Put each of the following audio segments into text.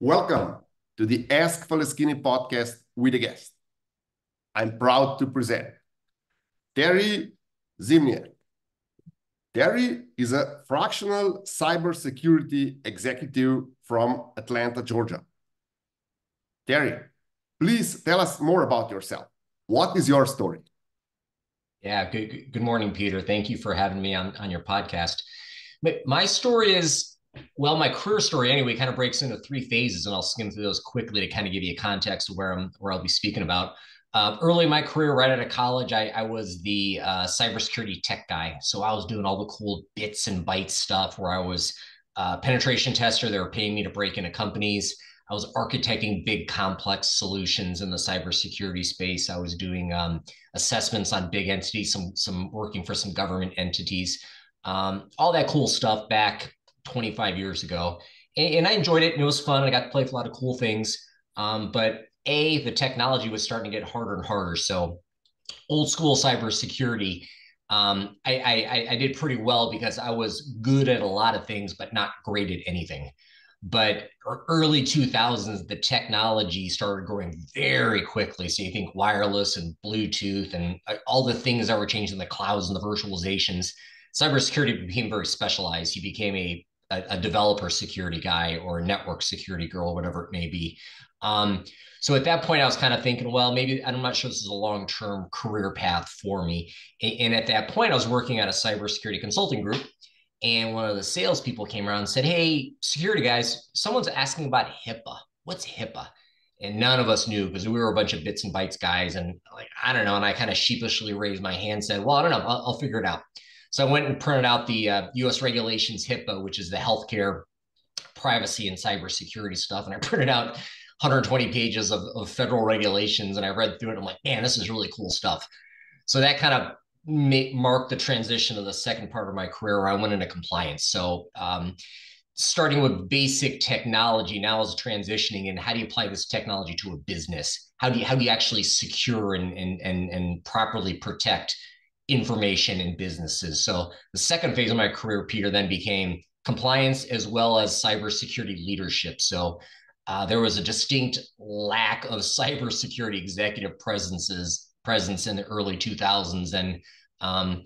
Welcome to the Ask Faleskini podcast with a guest. I'm proud to present Terry Ziemniak. Terry is a fractional cybersecurity executive from Atlanta, Georgia. Terry, please tell us more about yourself. What is your story? Yeah, good, good morning, Peter. Thank you for having me on, on your podcast. My story is well, my career story anyway kind of breaks into three phases, and I'll skim through those quickly to kind of give you a context of where I'm where I'll be speaking about. Uh, early in my career, right out of college, I, I was the uh, cybersecurity tech guy. So I was doing all the cool bits and bytes stuff where I was uh, penetration tester. They were paying me to break into companies. I was architecting big complex solutions in the cybersecurity space. I was doing um, assessments on big entities, some some working for some government entities, um, all that cool stuff back 25 years ago. And, and I enjoyed it and it was fun. I got to play with a lot of cool things. Um, but A, the technology was starting to get harder and harder. So old school cybersecurity, um, I, I, I did pretty well because I was good at a lot of things, but not great at anything. But early 2000s, the technology started growing very quickly. So you think wireless and Bluetooth and uh, all the things that were changing the clouds and the virtualizations. Cybersecurity became very specialized. You became a a, a, developer security guy or a network security girl, whatever it may be. Um, so at that point, I was kind of thinking, well, maybe I'm not sure this is a long term career path for me. And, and, at that point, I was working at a cybersecurity consulting group. And one of the salespeople came around and said, Hey, security guys, someone's asking about HIPAA. What's HIPAA? And none of us knew because we were a bunch of bits and bytes guys. And like, I don't know. And I kind of sheepishly raised my hand, and said, Well, I don't know. I'll, I'll figure it out. So I went and printed out the uh, U.S. regulations HIPAA, which is the healthcare privacy and cybersecurity stuff, and I printed out 120 pages of, of federal regulations, and I read through it. I'm like, man, this is really cool stuff. So that kind of marked the transition of the second part of my career where I went into compliance. So um, starting with basic technology now is transitioning and how do you apply this technology to a business? How do you how do you actually secure and and and, and properly protect information in businesses. So the second phase of my career, Peter, then became compliance as well as cybersecurity leadership. So uh, there was a distinct lack of cybersecurity executive presences presence in the early 2000s, and um,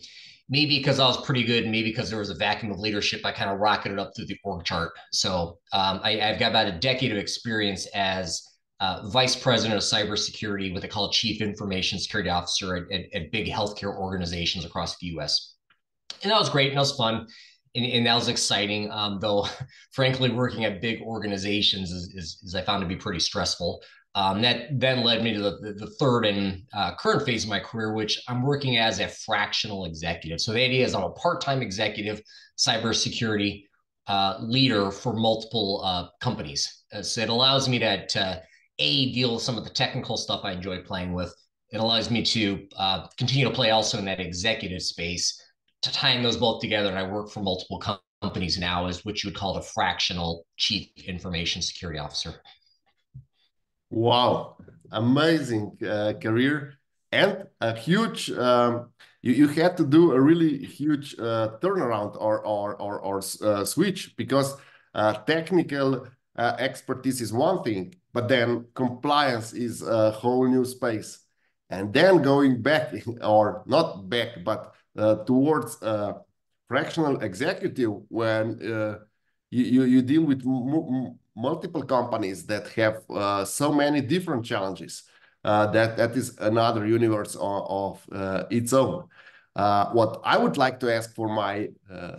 maybe because I was pretty good, maybe because there was a vacuum of leadership, I kind of rocketed up through the org chart. So um, I, I've got about a decade of experience as uh, vice president of cybersecurity, what they call chief information security officer at, at, at, big healthcare organizations across the US. And that was great and that was fun. And, and that was exciting. Um, though, frankly, working at big organizations is, is, is, I found to be pretty stressful. Um, that then led me to the, the, third and uh, current phase of my career, which I'm working as a fractional executive. So the idea is I'm a part-time executive cybersecurity uh, leader for multiple uh, companies. Uh, so it allows me to, to a deal with some of the technical stuff I enjoy playing with. It allows me to uh, continue to play also in that executive space to tying those both together. And I work for multiple com- companies now as what you would call a fractional chief information security officer. Wow, amazing uh, career and a huge. Um, you, you had to do a really huge uh, turnaround or or or, or uh, switch because uh, technical uh, expertise is one thing, but then compliance is a whole new space. And then going back, or not back, but uh, towards uh, fractional executive when uh, you, you, you, deal with multiple companies that have uh, so many different challenges. That that is another universe of, of its own. what I would like to ask for my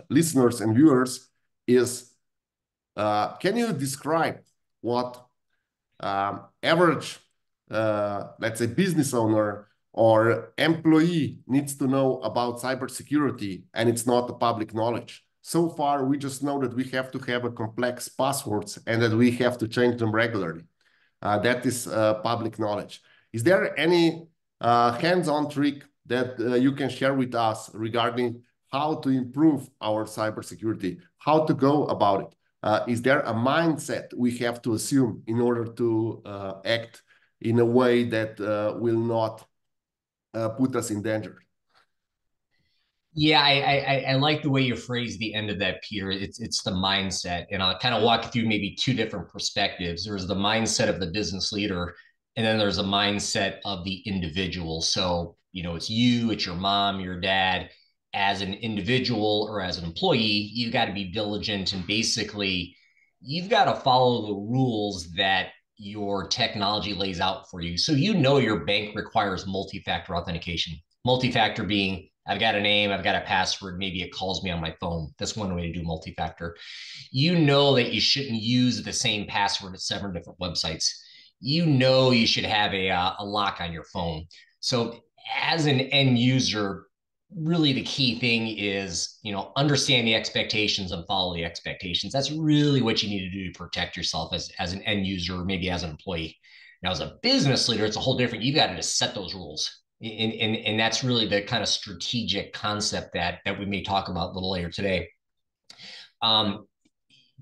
listeners and viewers is, can you describe what um, average, uh, let's say, business owner or employee needs to know about cybersecurity, and it's not the public knowledge. So far, we just know that we have to have a complex passwords and that we have to change them regularly. Uh, that is uh, public knowledge. Is there any uh, hands-on trick that uh, you can share with us regarding how to improve our cybersecurity, how to go about it? Uh, is there a mindset we have to assume in order to uh, act in a way that uh, will not uh, put us in danger? Yeah, I, I, I like the way you phrase the end of that, Peter. It's it's the mindset, and I'll kind of walk through maybe two different perspectives. There's the mindset of the business leader, and then there's a mindset of the individual. So you know, it's you, it's your mom, your dad. As an individual or as an employee, you got to be diligent and basically, you've got to follow the rules that your technology lays out for you. So you know your bank requires multi-factor authentication. Multi-factor being I've got a name, I've got a password, maybe it calls me on my phone. That's one way to do multi-factor. You know that you shouldn't use the same password at seven different websites. You know you should have a, uh, a lock on your phone. So as an end user, really the key thing is you know understand the expectations and follow the expectations. That's really what you need to do to protect yourself as, as an end user or maybe as an employee. Now as a business leader it's a whole different you've got to just set those rules. And, and, and that's really the kind of strategic concept that that we may talk about a little later today. Um,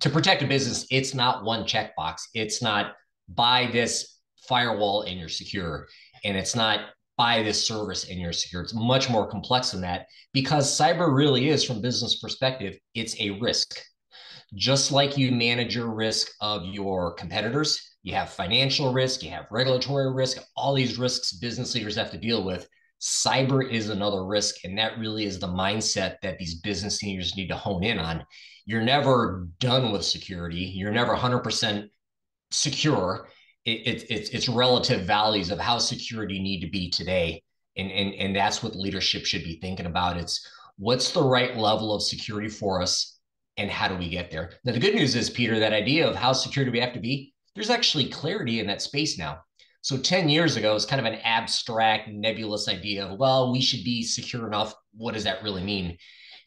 to protect a business it's not one checkbox. It's not buy this firewall and you're secure. And it's not buy this service and you're secure. It's much more complex than that because cyber really is, from business perspective, it's a risk. Just like you manage your risk of your competitors, you have financial risk, you have regulatory risk, all these risks business leaders have to deal with. Cyber is another risk. And that really is the mindset that these business leaders need to hone in on. You're never done with security, you're never 100% secure it, it's it's relative values of how security need to be today? And, and and that's what leadership should be thinking about. It's what's the right level of security for us and how do we get there? Now the good news is peter that idea of how secure do we have to be there's actually clarity in that space now. So 10 years ago it's kind of an abstract nebulous idea of well we should be secure enough. What does that really mean?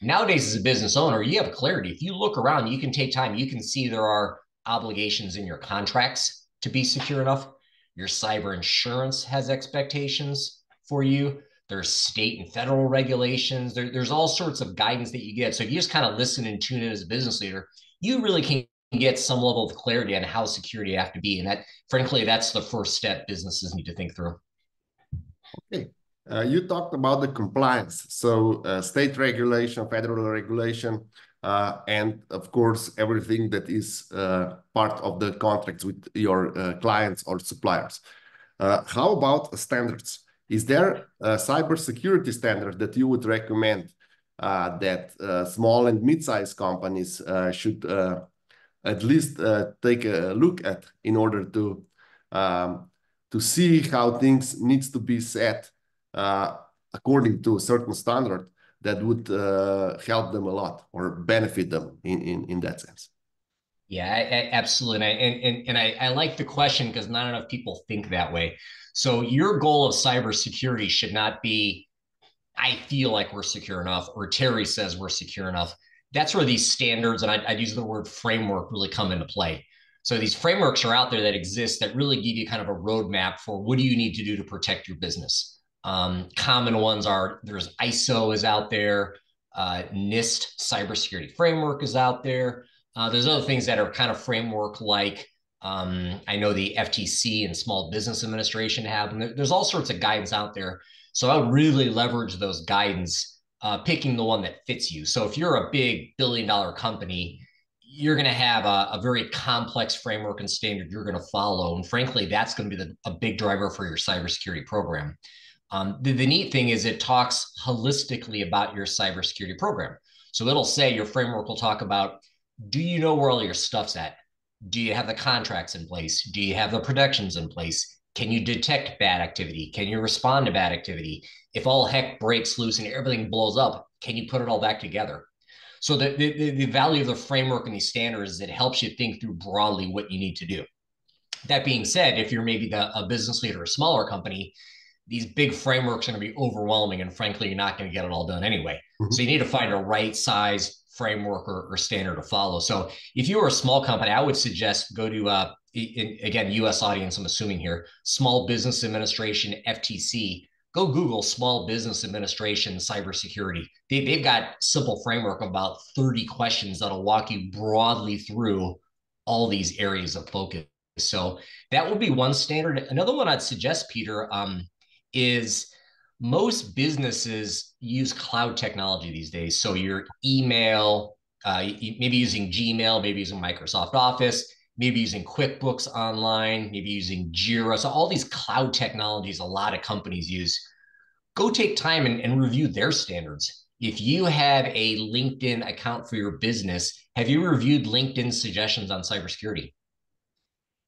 Nowadays as a business owner you have clarity. If you look around you can take time you can see there are obligations in your contracts to be secure enough. Your cyber insurance has expectations for you. There's state and federal regulations. There, there's all sorts of guidance that you get. So if you just kind of listen and tune in as a business leader, you really can get some level of clarity on how security you have to be. And that, frankly, that's the first step businesses need to think through. Okay. Uh, you talked about the compliance. So uh, state regulation, federal regulation, and of course, everything that is uh, part of the contracts with your uh, clients or suppliers. how about standards? Is there a cybersecurity standard that you would recommend that small and mid-sized companies should at least take a look at in order to um, to see how things needs to be set uh, according to a certain standard that would uh, help them a lot or benefit them in in, in that sense. Yeah I, I, absolutely. And I, and, and, I, I like the question because not enough people think that way. So your goal of cybersecurity should not be i feel like we're secure enough or terry says we're secure enough. That's where these standards and I, i'd use the word framework really come into play. So these frameworks are out there that exist that really give you kind of a roadmap for what do you need to do to protect your business um, common ones are there's ISO is out there, uh, NIST cybersecurity framework is out there. Uh, there's other things that are kind of framework like um, I know the FTC and Small Business Administration have, and there's all sorts of guidance out there. So I really leverage those guidance, uh, picking the one that fits you. So if you're a big billion dollar company, you're going to have a, a, very complex framework and standard you're going to follow. And frankly, that's going to be the, a big driver for your cybersecurity program. Um, the, the neat thing is it talks holistically about your cybersecurity program. So it'll say your framework will talk about do you know where all your stuff's at? Do you have the contracts in place? Do you have the protections in place? Can you detect bad activity? Can you respond to bad activity? If all heck breaks loose and everything blows up, can you put it all back together? So the, the, the value of the framework and these standards is it helps you think through broadly what you need to do. That being said, if you're maybe the, a business leader, or a smaller company, these big frameworks are going to be overwhelming and frankly you're not going to get it all done anyway. Mm-hmm. so you need to find a right size framework or, or, standard to follow. So if you are a small company i would suggest go to uh, in, again us audience i'm assuming here small business administration ftc go google small business administration cybersecurity. They, they've got simple framework of about 30 questions that'll walk you broadly through all these areas of focus. So that would be one standard. Another one i'd suggest peter um, is most businesses use cloud technology these days. So your email, uh, maybe using Gmail, maybe using Microsoft Office, maybe using QuickBooks Online, maybe using Jira. So all these cloud technologies, a lot of companies use. Go take time and, and review their standards. If you have a LinkedIn account for your business, have you reviewed LinkedIn's suggestions on cybersecurity?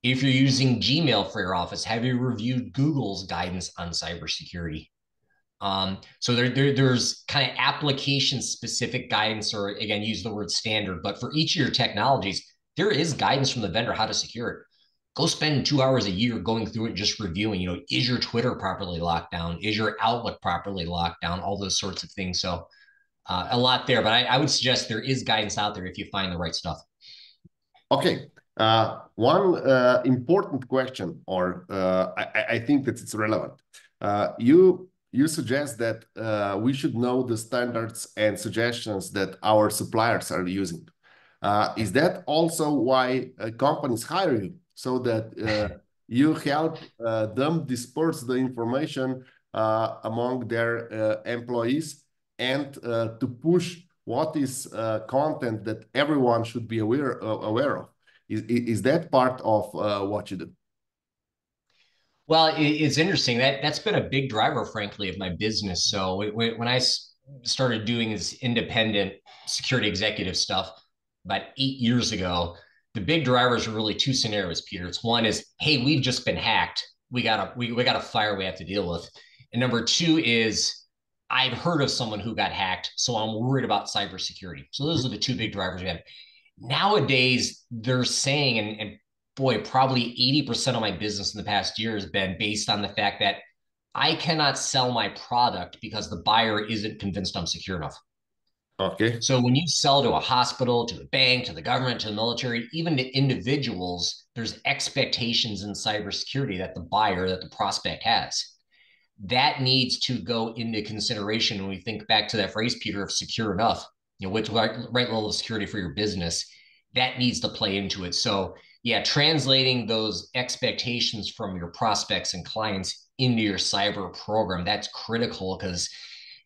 If you're using Gmail for your office, have you reviewed Google's guidance on cybersecurity? Um, so there, there, there's kind of application specific guidance, or again, use the word standard, but for each of your technologies, there is guidance from the vendor how to secure it. Go spend two hours a year going through it, just reviewing, you know, is your Twitter properly locked down? Is your Outlook properly locked down? All those sorts of things. So uh, a lot there, but I, I would suggest there is guidance out there if you find the right stuff. Okay. Uh, one uh, important question, or uh, I, I, think that it's relevant. Uh, you you suggest that uh, we should know the standards and suggestions that our suppliers are using. Uh, is that also why companies hire you so that you help them disperse the information among their employees and to push what is content that everyone should be aware aware of? Is, is that part of uh, what you do? Well, it's interesting that that's been a big driver, frankly, of my business. So when I started doing this independent security executive stuff about eight years ago, the big drivers are really two scenarios, Peter. It's one is, hey, we've just been hacked. We got a we, we got a fire we have to deal with. And number two is I've heard of someone who got hacked, so I'm worried about cybersecurity. So those are the two big drivers we have nowadays they're saying, and, and boy, probably 80% of my business in the past year has been based on the fact that I cannot sell my product because the buyer isn't convinced I'm secure enough. Okay. So when you sell to a hospital, to the bank, to the government, to the military, even to individuals, there's expectations in cybersecurity that the buyer, that the prospect has. That needs to go into consideration when we think back to that phrase, Peter, of secure enough you know, what's right, right level of security for your business, that needs to play into it. So yeah, translating those expectations from your prospects and clients into your cyber program, that's critical because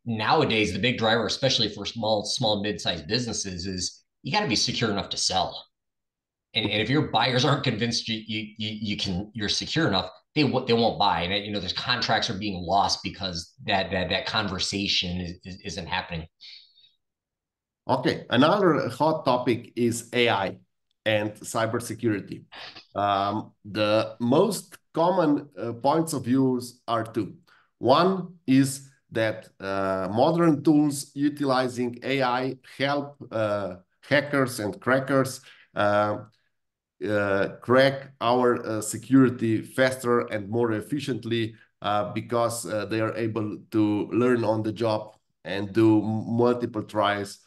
nowadays the big driver, especially for small, small, mid-sized businesses, is you got to be secure enough to sell. And, and if your buyers aren't convinced you, you you can you're secure enough, they they won't buy. And you know, there's contracts are being lost because that that that conversation is, is, isn't happening. Okay, another hot topic is AI and cybersecurity. Um, the most common uh, points of views are two. One is that uh, modern tools utilizing AI help uh, hackers and crackers uh, uh, crack our uh, security faster and more efficiently because they are able to learn on the job and do multiple tries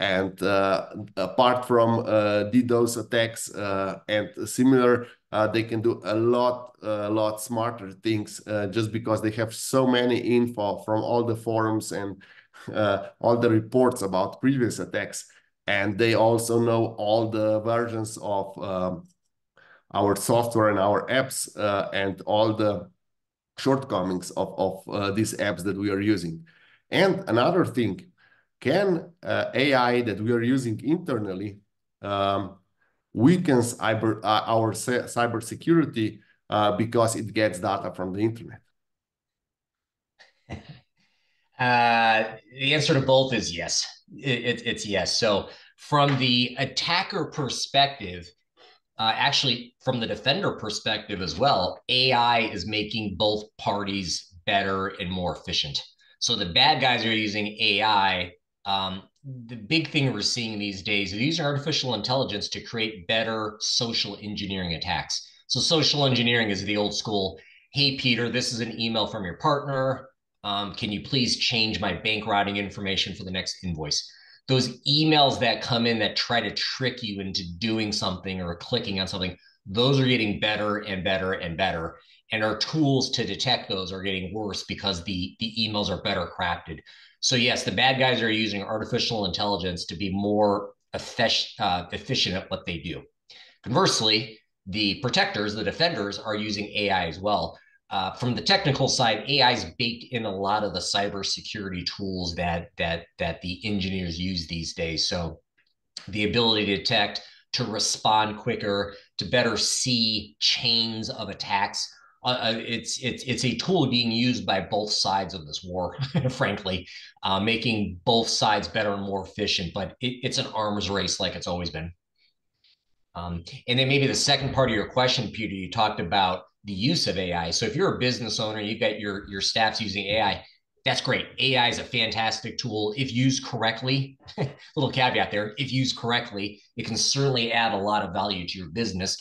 and uh, apart from uh, DDoS attacks uh, and similar, uh, they can do a lot, a lot smarter things uh, just because they have so many info from all the forums and uh, all the reports about previous attacks. And they also know all the versions of um, our software and our apps and all the shortcomings of, of these apps that we are using. And another thing, can uh, AI that we are using internally um, weakens cyber, uh, our cybersecurity uh, because it gets data from the internet? Uh, the answer to both is yes. It, it, it's yes. So from the attacker perspective, uh, actually from the defender perspective as well, AI is making both parties better and more efficient. So the bad guys are using AI um, the big thing we're seeing these days is using artificial intelligence to create better social engineering attacks. So social engineering is the old school. Hey, Peter, this is an email from your partner. Um, can you please change my bank routing information for the next invoice? Those emails that come in that try to trick you into doing something or clicking on something, those are getting better and better and better. And our tools to detect those are getting worse because the, the emails are better crafted. So yes, the bad guys are using artificial intelligence to be more efficient, uh, efficient at what they do. Conversely, the protectors, the defenders, are using AI as well. uh, from the technical side, AI is baked in a lot of the cybersecurity tools that that that the engineers use these days. So the ability to detect, to respond quicker, to better see chains of attacks. Uh, uh it's it's it's a tool being used by both sides of this war, frankly, uh, making both sides better and more efficient. But it, it's an arms race, like it's always been. Um, and then maybe the second part of your question, Peter, you talked about the use of AI. So if you're a business owner, you've got your your staff's using AI. That's great. AI is a fantastic tool if used correctly. little caveat there: if used correctly, it can certainly add a lot of value to your business.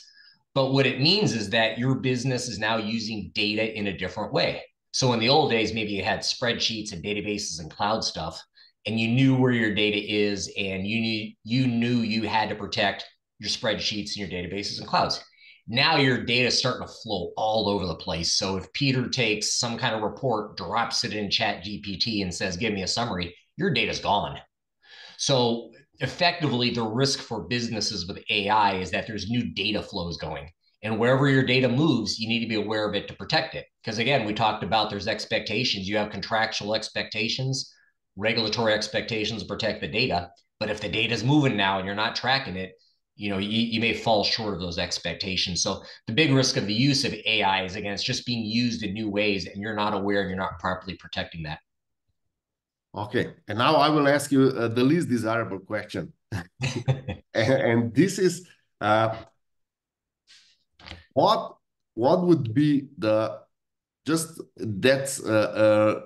But what it means is that your business is now using data in a different way. So in the old days, maybe you had spreadsheets and databases and cloud stuff, and you knew where your data is, and you knew you knew you had to protect your spreadsheets and your databases and clouds now your data is starting to flow all over the place. So if Peter takes some kind of report, drops it in chat GPT and says, give me a summary, your data's gone. So effectively the risk for businesses with AI is that there's new data flows going. And wherever your data moves, you need to be aware of it to protect it. Because again, we talked about there's expectations. You have contractual expectations, regulatory expectations protect the data. But if the data is moving now and you're not tracking it, you know, you, you may fall short of those expectations. So the big risk of the use of AI is again, it's just being used in new ways and you're not aware and you're not properly protecting that. Okay. And now I will ask you uh, the least desirable question. and, and, this is uh, what what would be the just that's uh, uh,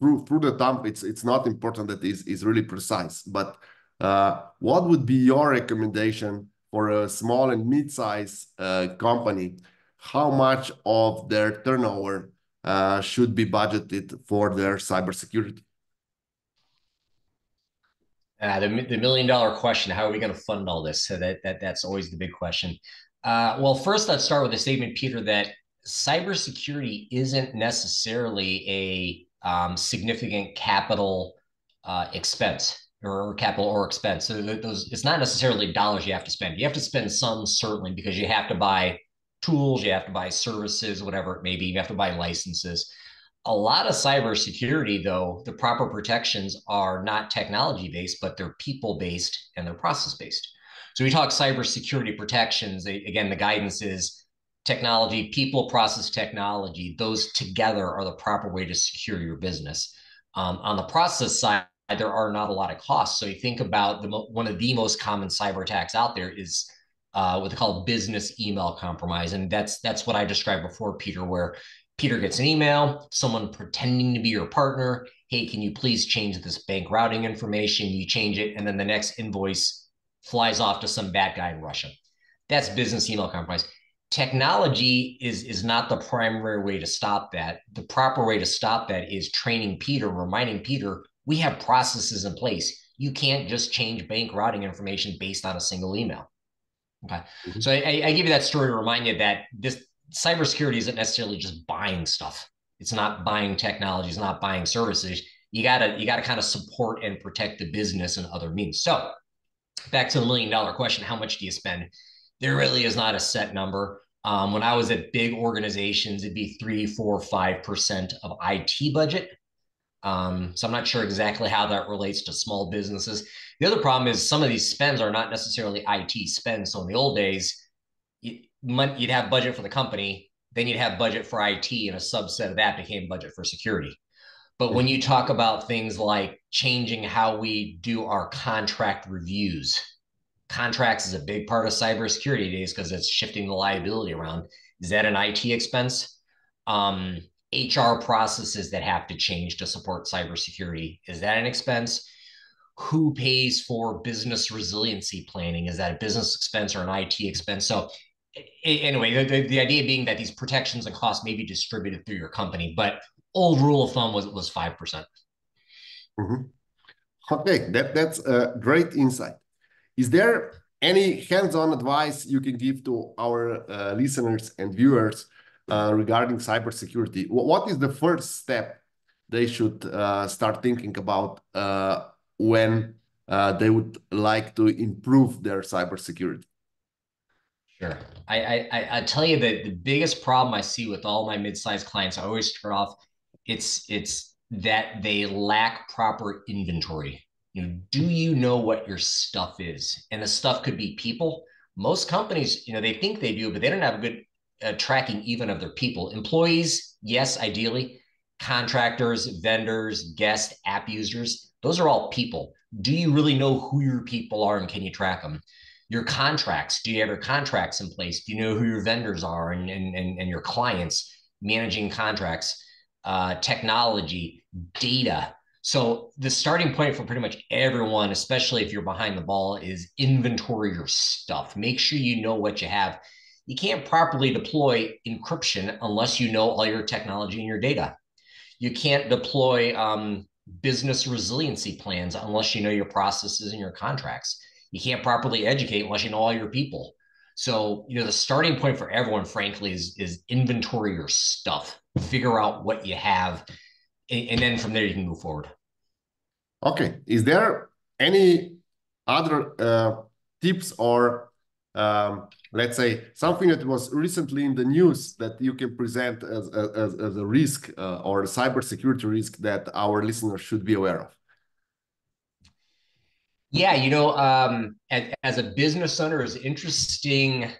through through the thumb it's it's not important that is is really precise but uh, what would be your recommendation for a small and mid-size uh, company? How much of their turnover uh, should be budgeted for their cybersecurity? Uh, the, the million dollar question how are we going to fund all this so that, that that's always the big question uh, well first let's start with a statement peter that cybersecurity isn't necessarily a um, significant capital uh, expense or capital or expense. So those it's not necessarily dollars you have to spend. You have to spend some certainly because you have to buy tools, you have to buy services, whatever it may be. You have to buy licenses. A lot of cybersecurity, though, the proper protections are not technology based, but they're people based and they're process based. So we talk cybersecurity protections. Again, the guidance is technology, people, process, technology. Those together are the proper way to secure your business. Um, on the process side, there are not a lot of costs. So you think about the one of the most common cyber attacks out there is uh, what they call business email compromise, and that's that's what I described before, Peter, where Peter gets an email, someone pretending to be your partner. Hey, can you please change this bank routing information? You change it, and then the next invoice flies off to some bad guy in Russia. That's business email compromise. Technology is is not the primary way to stop that. The proper way to stop that is training Peter, reminding Peter we have processes in place. You can't just change bank routing information based on a single email. Okay. Mm-hmm. So I, I give you that story to remind you that this cybersecurity isn't necessarily just buying stuff. It's not buying technology. It's not buying services. You gotta you gotta kind of support and protect the business and other means. So back to the million dollar question: How much do you spend? There really is not a set number. Um, when I was at big organizations, it'd be three, four, five percent of IT budget. Um, so I'm not sure exactly how that relates to small businesses. The other problem is some of these spends are not necessarily IT spends. So in the old days, you'd have budget for the company, then you'd have budget for IT, and a subset of that became budget for security. But when you talk about things like changing how we do our contract reviews, contracts is a big part of cybersecurity days because it's shifting the liability around. Is that an IT expense? Um, HR processes that have to change to support cybersecurity. Is that an expense? Who pays for business resiliency planning? Is that a business expense or an IT expense? So, anyway, the, the idea being that these protections and costs may be distributed through your company, but old rule of thumb was was five percent. Mm-hmm. Okay, that that's a great insight. Is there any hands-on advice you can give to our uh, listeners and viewers uh, regarding cybersecurity. What is the first step they should uh, start thinking about uh, when uh, they would like to improve their cybersecurity? Sure. I, I I tell you that the biggest problem I see with all my mid-sized clients, I always start off, it's it's that they lack proper inventory. You know, do you know what your stuff is? And the stuff could be people. Most companies, you know, they think they do, but they don't have a good uh, tracking even of their people. Employees, yes, ideally. Contractors, vendors, guests, app users, those are all people. Do you really know who your people are and can you track them? Your contracts, do you have your contracts in place? Do you know who your vendors are and, and, and, and your clients managing contracts? Uh, technology, data, so the starting point for pretty much everyone, especially if you're behind the ball, is inventory your stuff. Make sure you know what you have. You can't properly deploy encryption unless you know all your technology and your data. You can't deploy um, business resiliency plans unless you know your processes and your contracts. You can't properly educate unless you know all your people. So, you know, the starting point for everyone, frankly, is, is inventory your stuff. Figure out what you have and then from there you can move forward. Okay. Is there any other uh, tips or um, let's say something that was recently in the news that you can present as, as, as a risk uh, or a cybersecurity risk that our listeners should be aware of? Yeah, you know, um, as, as, a business owner, is interesting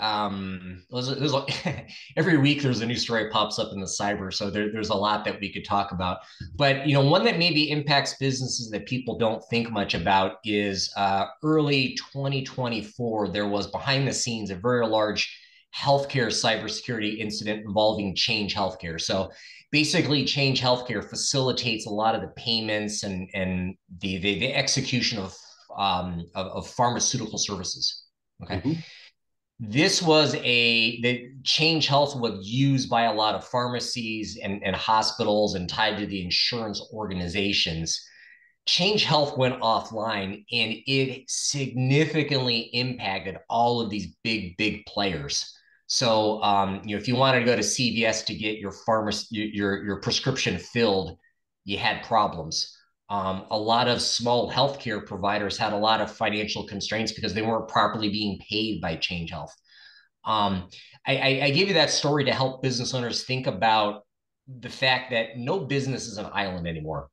um there's, there's, every week there's a new story pops up in the cyber so there, there's a lot that we could talk about. But you know one that maybe impacts businesses that people don't think much about is uh, early 2024 there was behind the scenes a very large healthcare cybersecurity incident involving change healthcare. So basically change healthcare facilitates a lot of the payments and and the the, the execution of um of, of pharmaceutical services okay? Mm-hmm. This was a the change health was used by a lot of pharmacies and, and hospitals and tied to the insurance organizations. Change health went offline and it significantly impacted all of these big big players so um, you know if you wanted to go to cvs to get your pharmacy your your prescription filled you had problems um, a lot of small healthcare providers had a lot of financial constraints because they weren't properly being paid by Change Health. Um, I, I, I gave you that story to help business owners think about the fact that no business is an island anymore.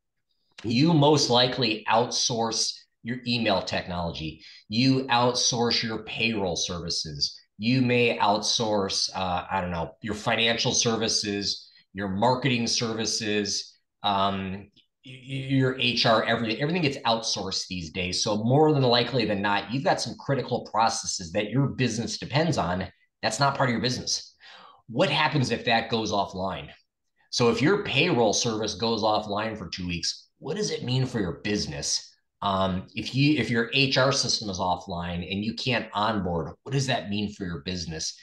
You most likely outsource your email technology. You outsource your payroll services. You may outsource, uh, I don't know, your financial services, your marketing services, um, your HR, everything, everything gets outsourced these days. So more than likely than not, you've got some critical processes that your business depends on. That's not part of your business. What happens if that goes offline? So if your payroll service goes offline for two weeks, what does it mean for your business? Um, if you if your HR system is offline and you can't onboard, what does that mean for your business?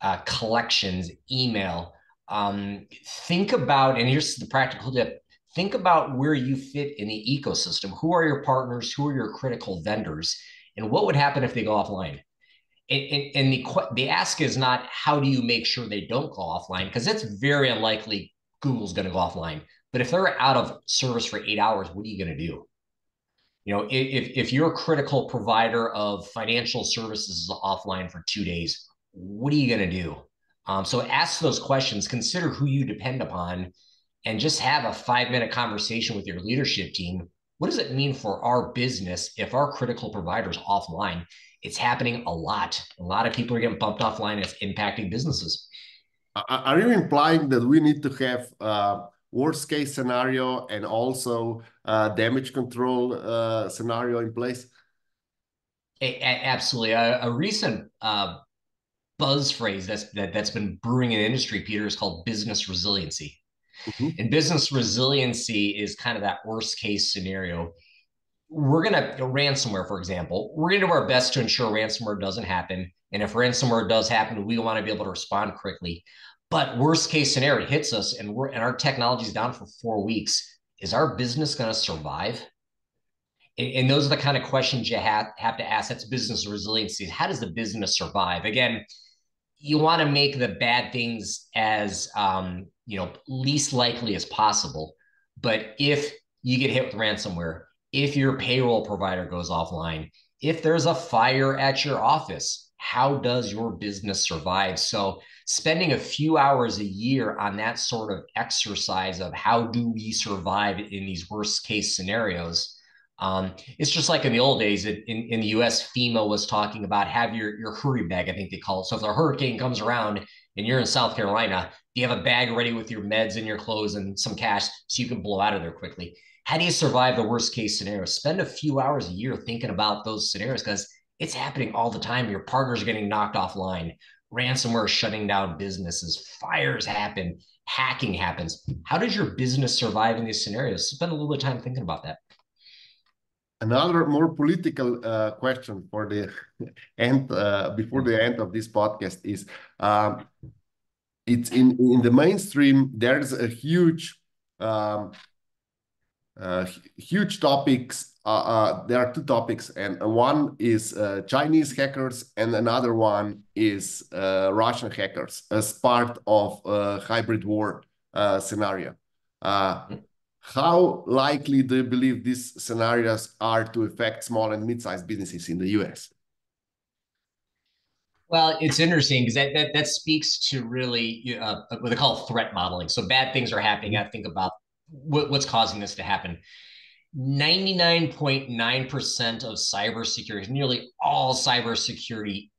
Uh, collections, email. Um, think about, and here's the practical tip think about where you fit in the ecosystem. Who are your partners? Who are your critical vendors? And what would happen if they go offline? And, and, and the, the ask is not how do you make sure they don't go offline? Because it's very unlikely Google's going to go offline. But if they're out of service for eight hours, what are you going to do? You know, if, if your critical provider of financial services offline for two days, what are you going to do? Um, so ask those questions, consider who you depend upon, and just have a five minute conversation with your leadership team. What does it mean for our business if our critical providers offline? It's happening a lot. A lot of people are getting bumped offline. It's impacting businesses. Are you implying that we need to have uh, worst case scenario and also uh, damage control uh, scenario in place? Absolutely. A, a recent uh, buzz phrase that's that, that's been brewing in industry, Peter, is called business resiliency. Mm-hmm. And business resiliency is kind of that worst case scenario. We're going to, ransomware, for example, we're going to do our best to ensure ransomware doesn't happen. And if ransomware does happen, we want to be able to respond quickly. But worst case scenario hits us and we're and our technology is down for four weeks. Is our business going to survive? And, and those are the kind of questions you have, have to ask. That's business resiliency. How does the business survive? Again, you want to make the bad things as um, you know least likely as possible but if you get hit with ransomware if your payroll provider goes offline if there's a fire at your office how does your business survive? So, spending a few hours a year on that sort of exercise of how do we survive in these worst case scenarios. Um, it's just like in the old days in, in the US, FEMA was talking about have your, your hurry bag, I think they call it. So if a hurricane comes around and you're in South Carolina, do you have a bag ready with your meds and your clothes and some cash so you can blow out of there quickly. How do you survive the worst case scenario? Spend a few hours a year thinking about those scenarios because it's happening all the time. Your partners are getting knocked offline. Ransomware shutting down businesses. Fires happen. Hacking happens. How does your business survive in these scenarios? Spend a little bit of time thinking about that. Another more political uh, question for the end uh, before the end of this podcast is um, it's in in the mainstream. There's a huge um, uh, huge topics. Uh, uh, there are two topics, and one is uh, Chinese hackers, and another one is uh, Russian hackers as part of a hybrid war uh, scenario. how likely do you believe these scenarios are to affect small and mid-sized businesses in the US? Well, it's interesting because that, that that speaks to really uh, what they call threat modeling. So bad things are happening. I think about what, what's causing this to happen. 99.9% of cybersecurity, nearly all cybersecurity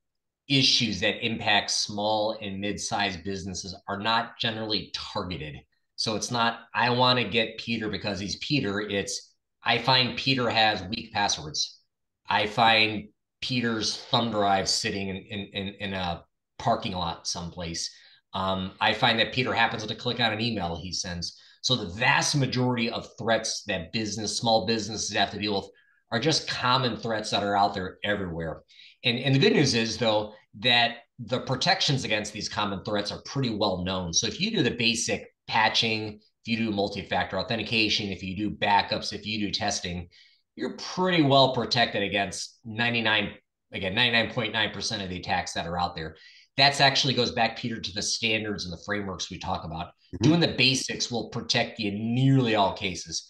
issues that impact small and mid-sized businesses are not generally targeted. So it's not, I want to get Peter because he's Peter. It's, I find Peter has weak passwords. I find Peter's thumb drive sitting in, in, in, a parking lot someplace. Um, I find that Peter happens to click on an email he sends. So the vast majority of threats that business, small businesses have to deal with are just common threats that are out there everywhere. And, and the good news is, though, that the protections against these common threats are pretty well known. So if you do the basic patching, if you do multi-factor authentication, if you do backups, if you do testing, you're pretty well protected against 99, again, 99.9% of the attacks that are out there. That's actually goes back, Peter, to the standards and the frameworks we talk about. Mm-hmm. Doing the basics will protect you in nearly all cases.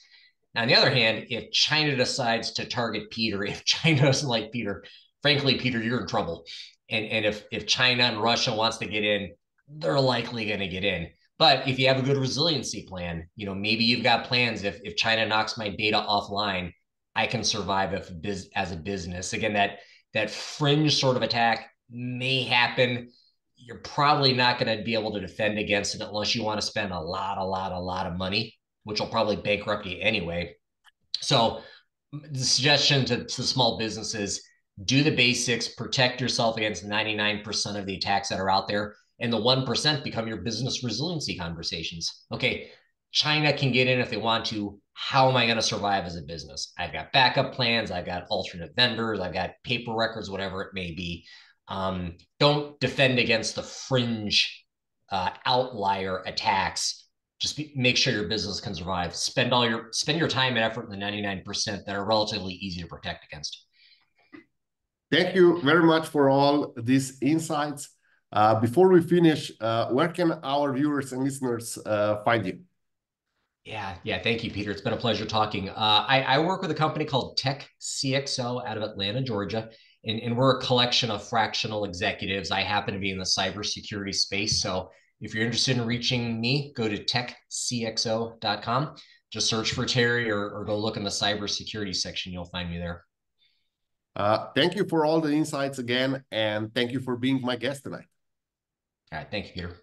Now, on the other hand, if China decides to target Peter, if China doesn't like Peter, frankly, Peter, you're in trouble. And, and if, if China and Russia wants to get in, they're likely going to get in. But if you have a good resiliency plan, you know, maybe you've got plans. If, if China knocks my data offline, I can survive if as a business. Again, that that fringe sort of attack may happen you're probably not going to be able to defend against it unless you want to spend a lot, a lot, a lot of money, which will probably bankrupt you anyway. So, the suggestion to, to small businesses do the basics, protect yourself against 99% of the attacks that are out there, and the 1% become your business resiliency conversations. Okay, China can get in if they want to. How am I going to survive as a business? I've got backup plans, I've got alternate vendors, I've got paper records, whatever it may be. Um, don't defend against the fringe uh, outlier attacks. Just be, make sure your business can survive. Spend all your spend your time and effort in the 99% that are relatively easy to protect against. Thank you very much for all these insights. Uh, before we finish, uh, where can our viewers and listeners uh, find you? Yeah, yeah. Thank you, Peter. It's been a pleasure talking. Uh, I, I, work with a company called Tech CXO out of Atlanta, Georgia and, and we're a collection of fractional executives. I happen to be in the cybersecurity space. So if you're interested in reaching me, go to techcxo.com. Just search for Terry or, or go look in the cybersecurity section. You'll find me there. Uh, thank you for all the insights again. And thank you for being my guest tonight. All right. Thank you, Peter.